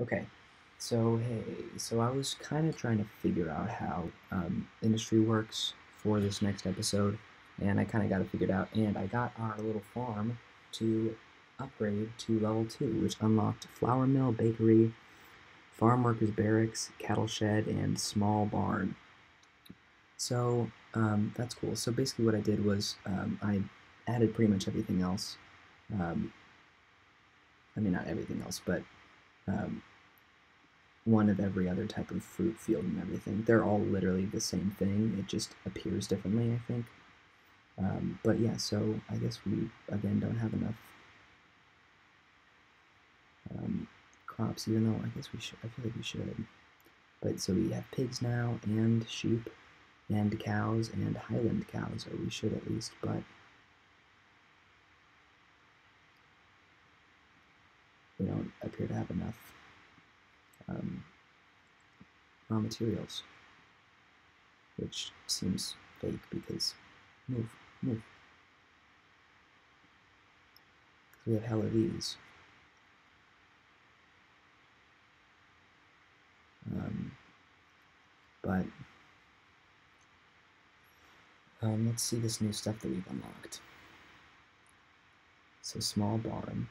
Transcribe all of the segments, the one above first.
Okay, so hey, so I was kind of trying to figure out how um, industry works for this next episode, and I kind of got it figured out. And I got our little farm to upgrade to level two, which unlocked flour mill, bakery, farm workers barracks, cattle shed, and small barn. So um, that's cool. So basically, what I did was um, I added pretty much everything else. Um, I mean, not everything else, but um, one of every other type of fruit field and everything. They're all literally the same thing. It just appears differently, I think. Um, but yeah, so I guess we again don't have enough um, crops, even though I guess we should. I feel like we should. But so we have pigs now, and sheep, and cows, and Highland cows, or we should at least. But we don't appear to have enough um, raw materials, which seems fake because move, move. We have hell of these. Um, but um, let's see this new stuff that we've unlocked. So small barn.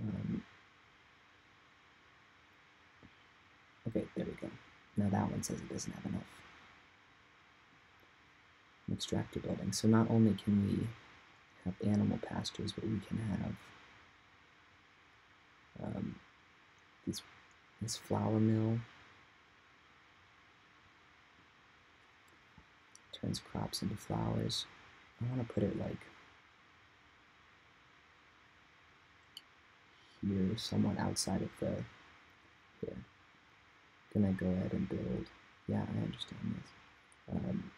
Um, okay, there we go. Now that one says it doesn't have enough. Extractor building. So not only can we have animal pastures, but we can have um, this flour mill. Turns crops into flours. I want to put it like here, somewhat outside of the here. Can I go ahead and build? Yeah, I understand this. Um,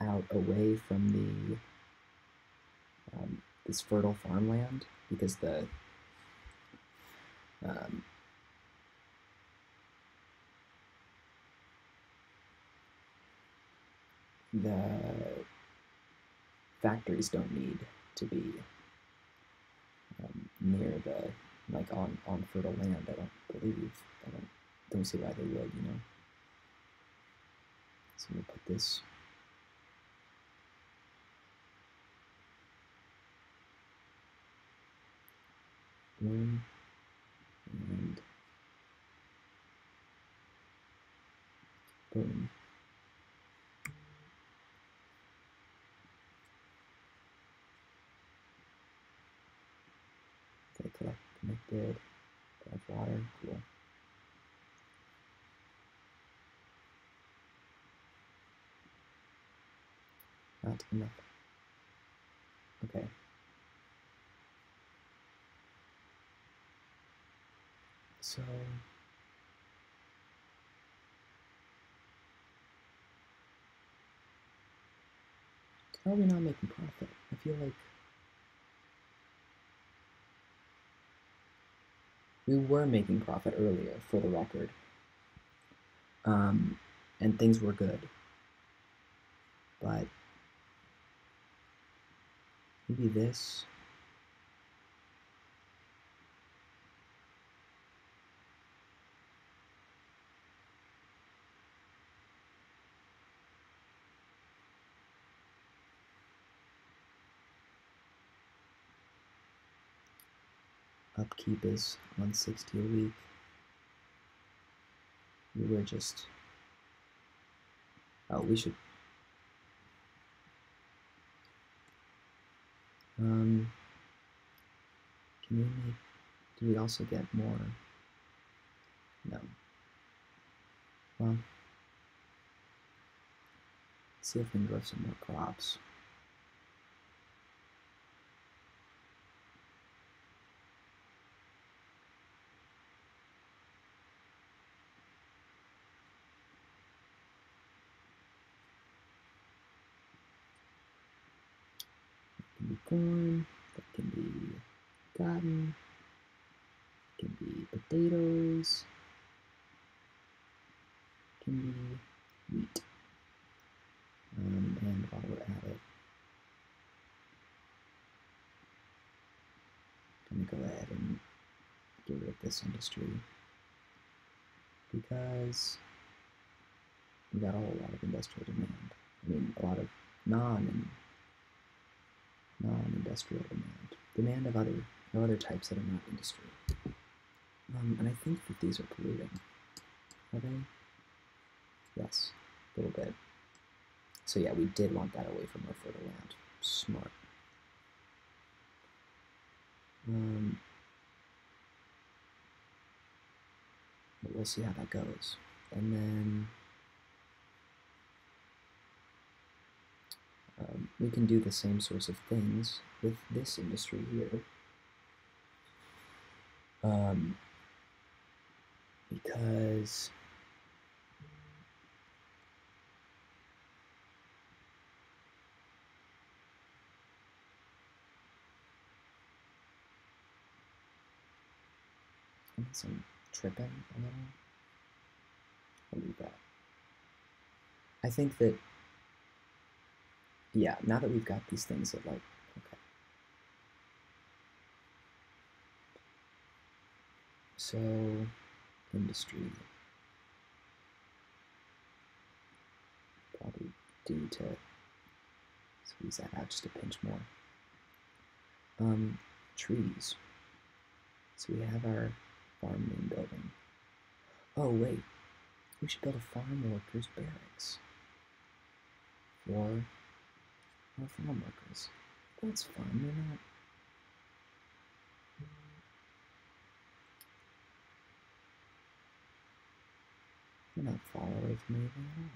out away from the um, this fertile farmland because the um, the factories don't need to be um, near the like on on fertile land. I don't believe. I don't don't say why they would. You know. So we put this. Boom. And boom. Okay, collect, connected. Have water, cool. Not enough. Okay. So how are we not making profit? I feel like we were making profit earlier, for the record, um, and things were good. But maybe this. Upkeep is 160 a week. We were just. Oh, we should. Um, can we make. Do we also get more? No. Well, see if we can grow some more crops. Be corn, that can be cotton, can be potatoes, can be wheat. Um, and while we're at it, I'm to go ahead and get rid of this industry because we got a whole lot of industrial demand. I mean, a lot of non non-industrial demand, demand of other of other types that are not industry. Um, and I think that these are polluting. Are they? Yes, a little bit. So yeah, we did want that away from our fertile land. Smart. Um, but we'll see how that goes. And then um, we can do the same sorts of things with this industry here. Um, because I'm tripping a little. I'll that. I think that, yeah, now that we've got these things that like, okay. So, industry. Probably due to squeeze that out just a pinch more. Um, trees. So we have our farm main building. Oh, wait. We should build a farm workers barracks for farm workers. That's fine, They're not. They're not far away from anything at.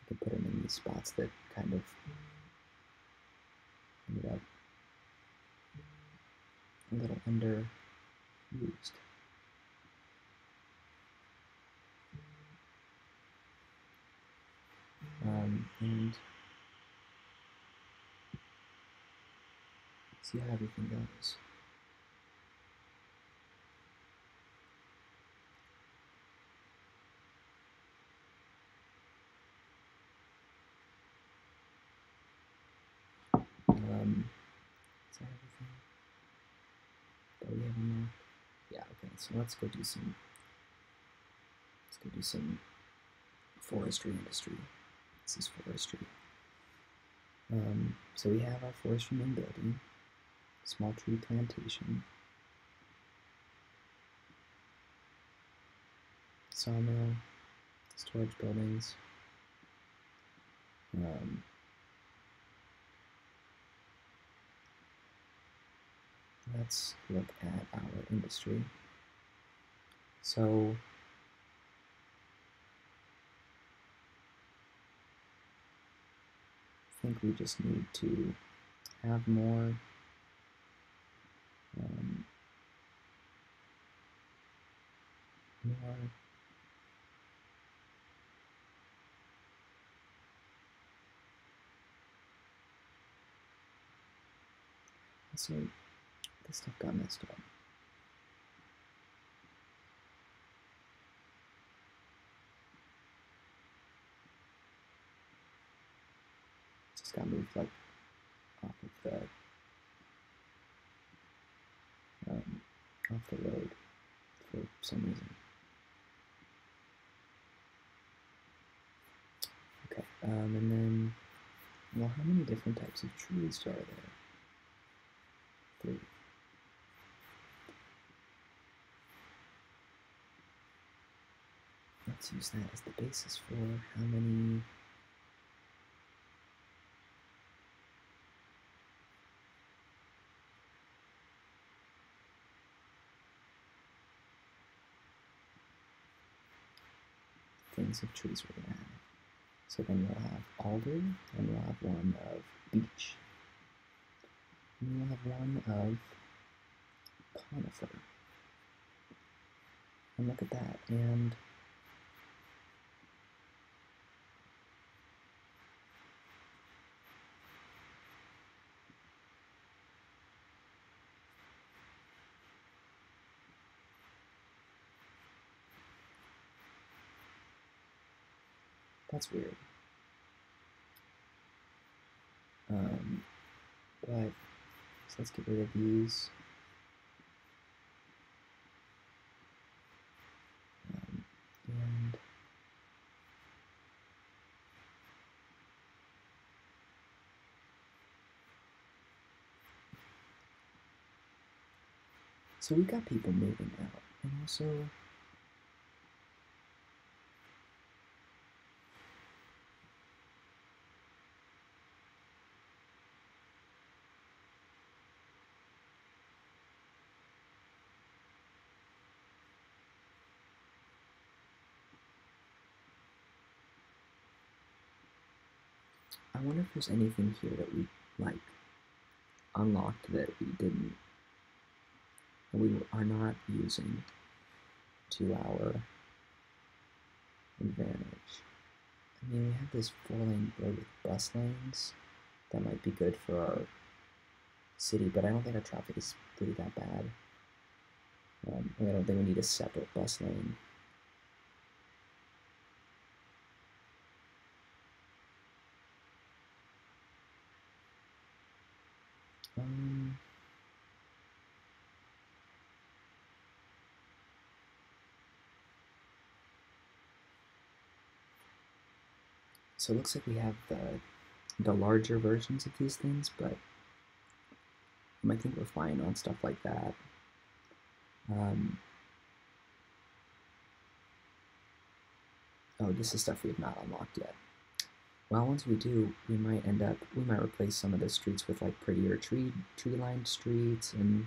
I could put them in these spots that kind of ended up a little underused. Um, and see how everything goes. Um, is that everything? that we have in there? Yeah, okay, so let's go do some let's go do some forestry industry. This is forestry. Um, so we have our forestry main building, small tree plantation, sawmill, storage buildings. Um, let's look at our industry. So think we just need to have more um, more so this stuff got messed up. Got moved like off of the um, off the road for some reason. Okay, um, and then, well, how many different types of trees are there? Three. Let's use that as the basis for how many things of trees we're going to have. So then you'll have alder, and you'll have one of beech, and you'll have one of conifer. And look at that. And that's weird. Um, but So let's get rid of these. Um, and so we've got people moving out, and also I wonder if there's anything here that we like unlocked that we didn't that we are not using to our advantage. I mean, we have this four-lane road with bus lanes that might be good for our city, but I don't think our traffic is really that bad. Um, I don't think we need a separate bus lane. Um, so it looks like we have the the larger versions of these things, but I think we're fine on stuff like that. Um, oh, this is stuff we have not unlocked yet. Well, once we do, we might end up, we might replace some of the streets with like prettier tree, tree-lined streets and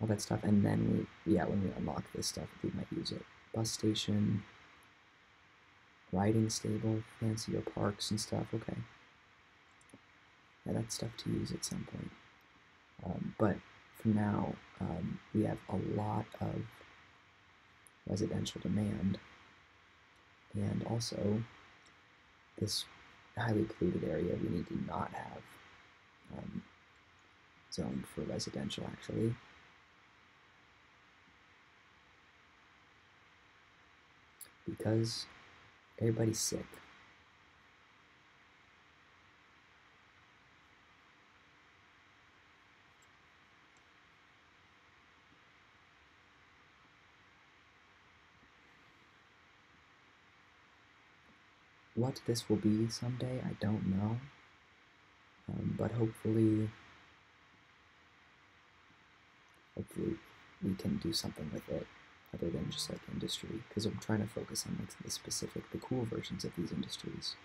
all that stuff. And then we, yeah, when we unlock this stuff, we might use it. Bus station, riding stable, fancier parks and stuff. Okay. Yeah, that's stuff to use at some point. Um, but for now, um, we have a lot of residential demand. And also, this highly polluted area we need to not have um, zoned for residential actually. Because everybody's sick. What this will be someday, I don't know. Um, but hopefully, hopefully we can do something with it other than just like industry because I'm trying to focus on like the specific, the cool versions of these industries.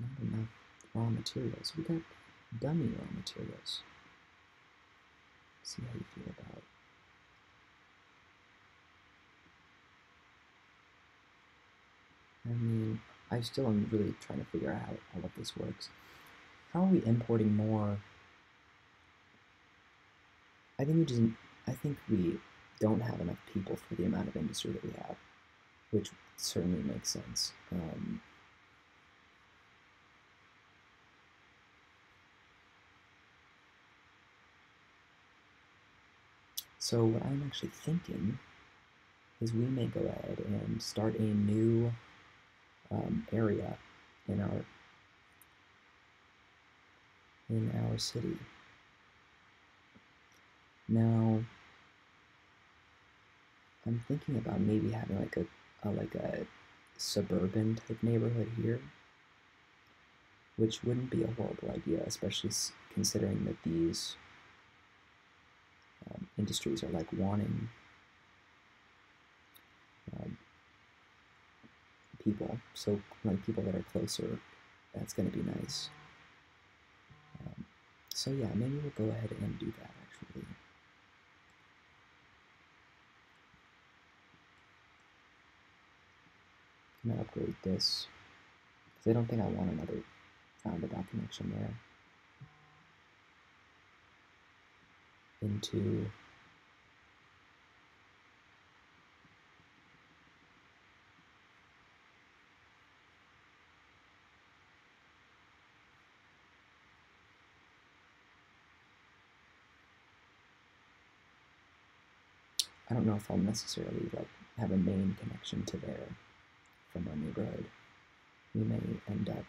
Not enough raw materials. We got dummy raw materials. See how you feel about I mean, I still am really trying to figure out how of this works. How are we importing more? I think we just, I think we don't have enough people for the amount of industry that we have, which certainly makes sense. Um, so what I'm actually thinking is we may go ahead and start a new um, area in our in our city. Now, I'm thinking about maybe having like a, a like a suburban type neighborhood here, which wouldn't be a horrible idea, especially considering that these um, industries are like wanting um, people. So like people that are closer, that's going to be nice. Um, so yeah, maybe we'll go ahead and do that actually. I'm gonna upgrade this because I don't think I want another roundabout connection there. Into I don't know if I'll necessarily like have a main connection to there from our neighborhood. We may end up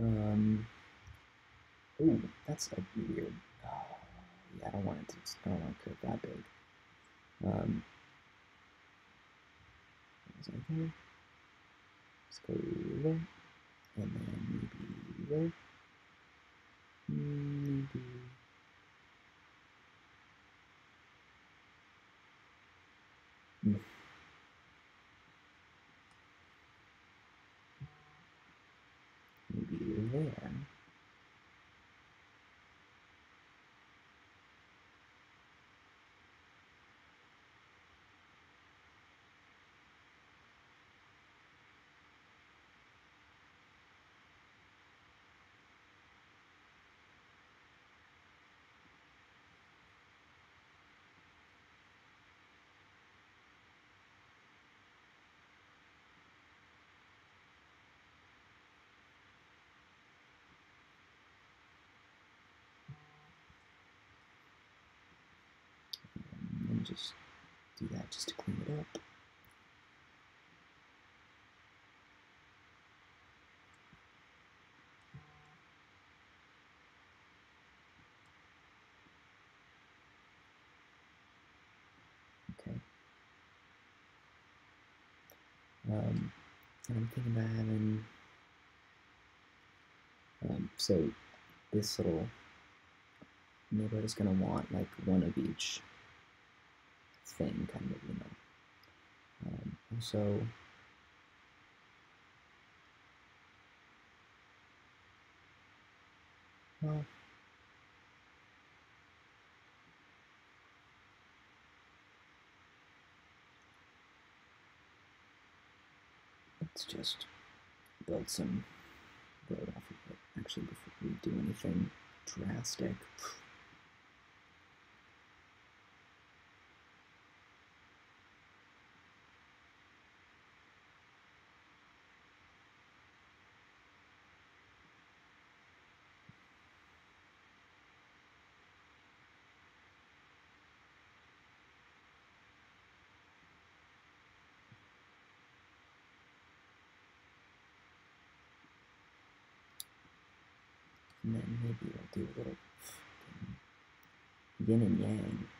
Um. That's like weird. Oh, yeah, I don't want it to. I don't want to curve that big. Um. I there? Let's go there, and then maybe there. Maybe. Hmm. Maybe there. Just do that just to clean it up. Okay. Um, and I'm thinking about having, um, so this little neighborhood is going to want like one of each thing, kind of, you know. Um, also, well, let's just build some road off of it. Actually, before we do anything drastic. And then maybe we'll do a little yin and yang.